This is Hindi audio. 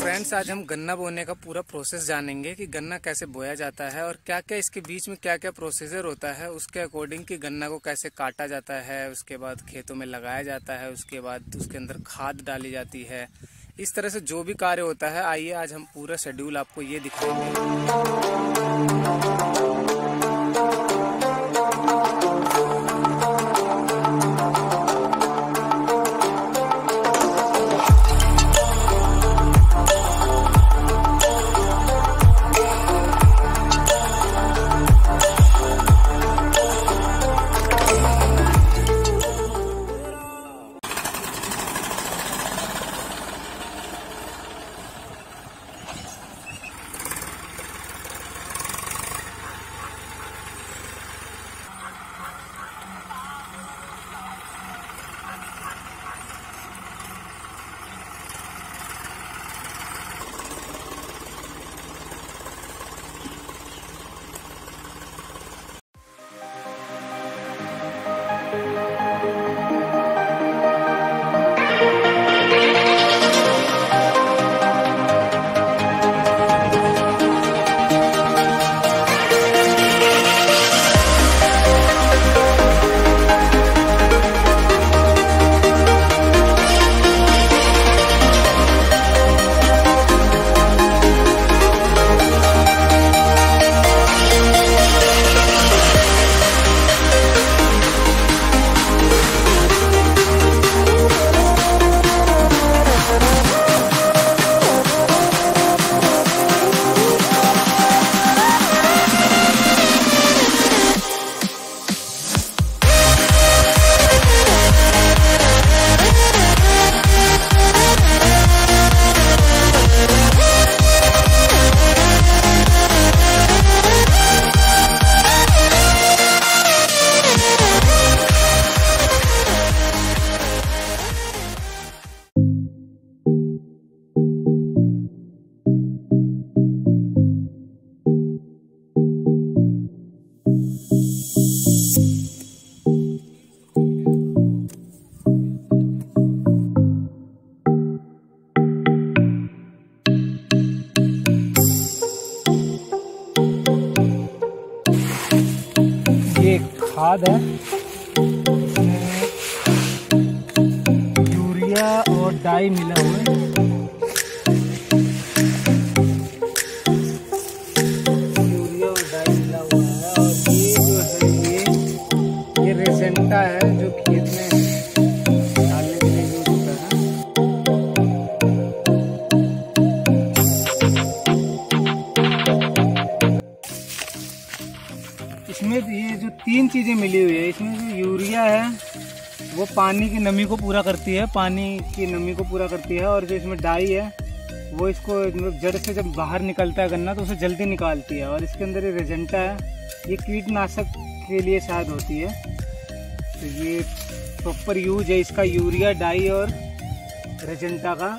फ्रेंड्स आज हम गन्ना बोने का पूरा प्रोसेस जानेंगे कि गन्ना कैसे बोया जाता है और क्या क्या इसके बीच में क्या क्या प्रोसीजर होता है, उसके अकॉर्डिंग कि गन्ना को कैसे काटा जाता है, उसके बाद खेतों में लगाया जाता है, उसके बाद उसके अंदर खाद डाली जाती है। इस तरह से जो भी कार्य होता है, आइए आज हम पूरा शेड्यूल आपको ये दिखाएँगे। खाद है। यूरिया और डाई मिला हुआ है। यूरिया और डाई मिला हुआ है। और ये जो है, ये ये रेजेंटा है जो खेत में जो तीन चीज़ें मिली हुई है। इसमें जो यूरिया है, वो पानी की नमी को पूरा करती है, पानी की नमी को पूरा करती है और जो इसमें डाई है, वो इसको मतलब जड़ से जब बाहर निकलता है गन्ना तो उसे जल्दी निकालती है और इसके अंदर ये रेजेंटा है, ये कीटनाशक के लिए शायद होती है। तो ये प्रॉपर यूज़ है इसका यूरिया, डाई और रेजेंटा का।